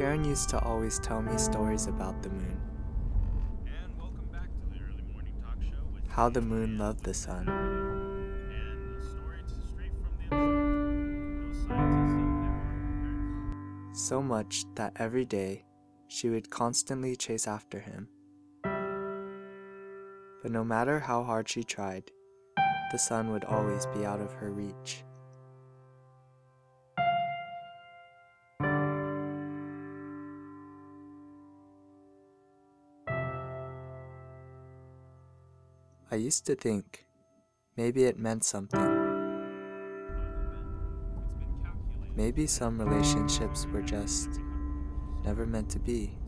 Karen used to always tell me stories about the moon. And welcome back to the early morning talk show with How the moon loved the sun. and the story straight from the other side. No scientists out there are prepared. So much that every day she would constantly chase after him. But no matter how hard she tried, the sun would always be out of her reach. I used to think maybe it meant something. Maybe some relationships were just never meant to be.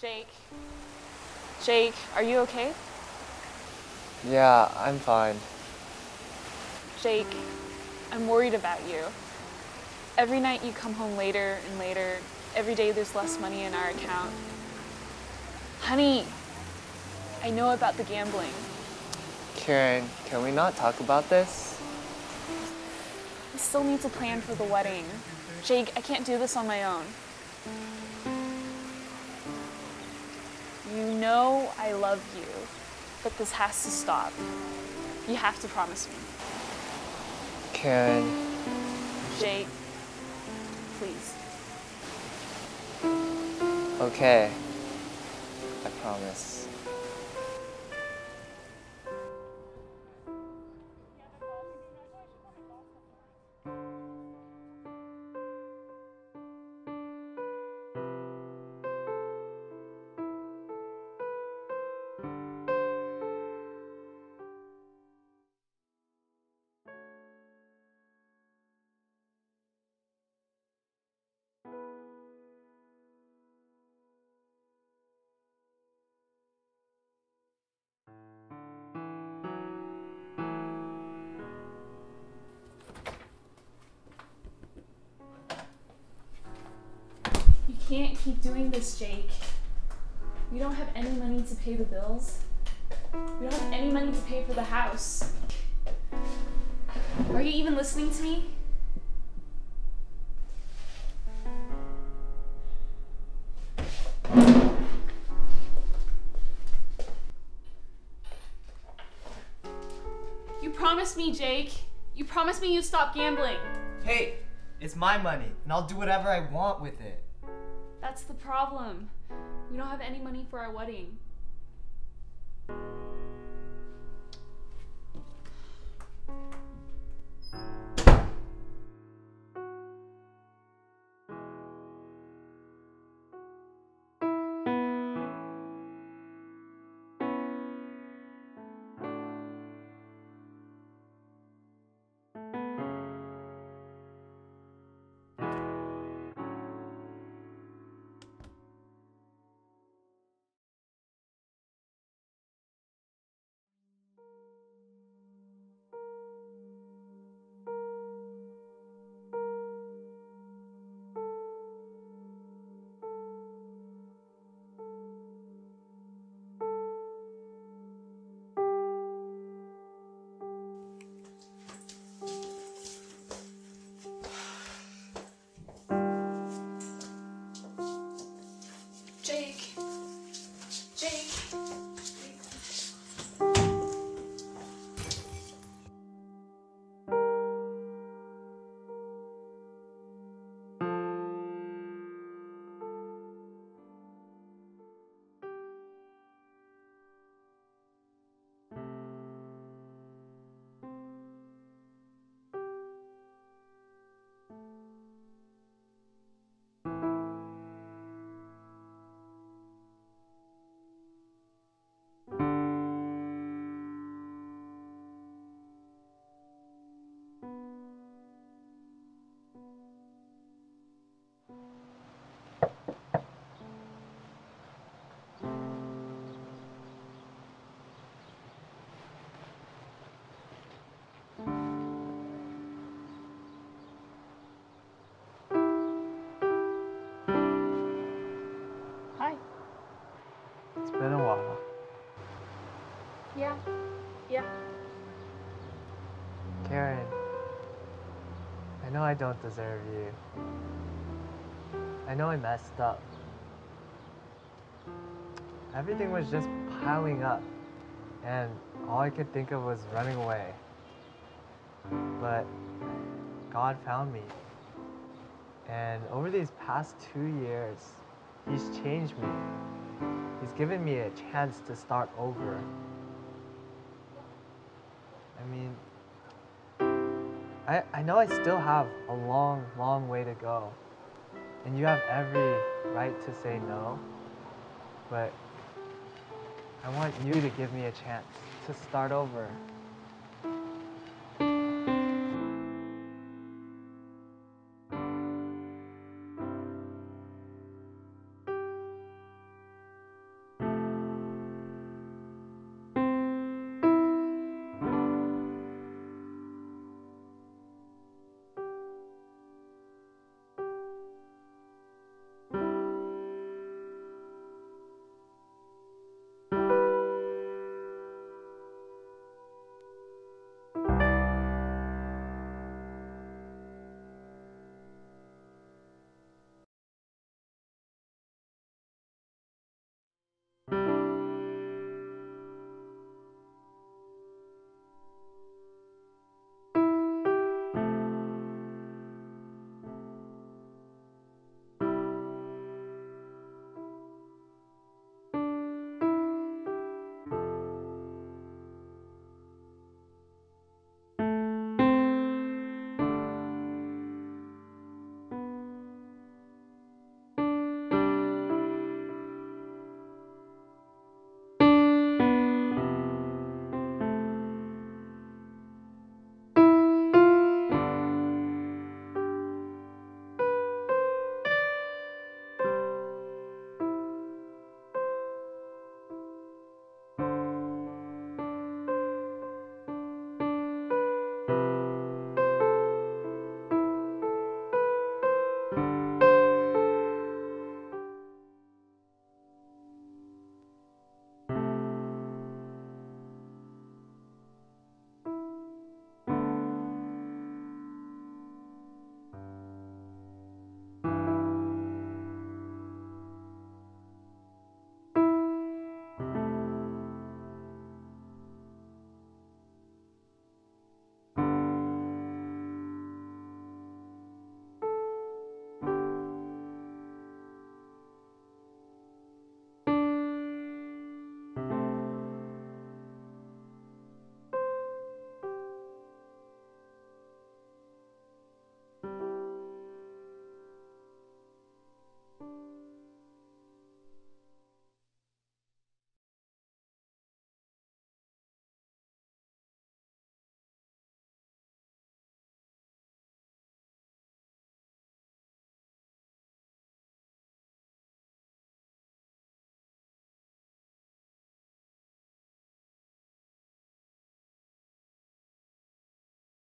Jake. Jake, are you okay? Yeah, I'm fine. Jake, I'm worried about you. Every night you come home later and later. Every day there's less money in our account. Honey, I know about the gambling. Karen, can we not talk about this? We still need to plan for the wedding. Jake, I can't do this on my own. You know I love you, but this has to stop. You have to promise me. Karen, Jake, please. okay. I promise. Keep doing this, Jake. We don't have any money to pay the bills. We don't have any money to pay for the house. Are you even listening to me? You promised me, Jake. You promised me you'd stop gambling. Hey, it's my money, and I'll do whatever I want with it. That's the problem. We don't have any money for our wedding. Yeah. Karen, I know I don't deserve you. I know I messed up. Everything was just piling up, and all I could think of was running away. But God found me. And over these past two years, He's changed me. He's given me a chance to start over. I, I know I still have a long, long way to go. And you have every right to say no. But I want you to give me a chance to start over.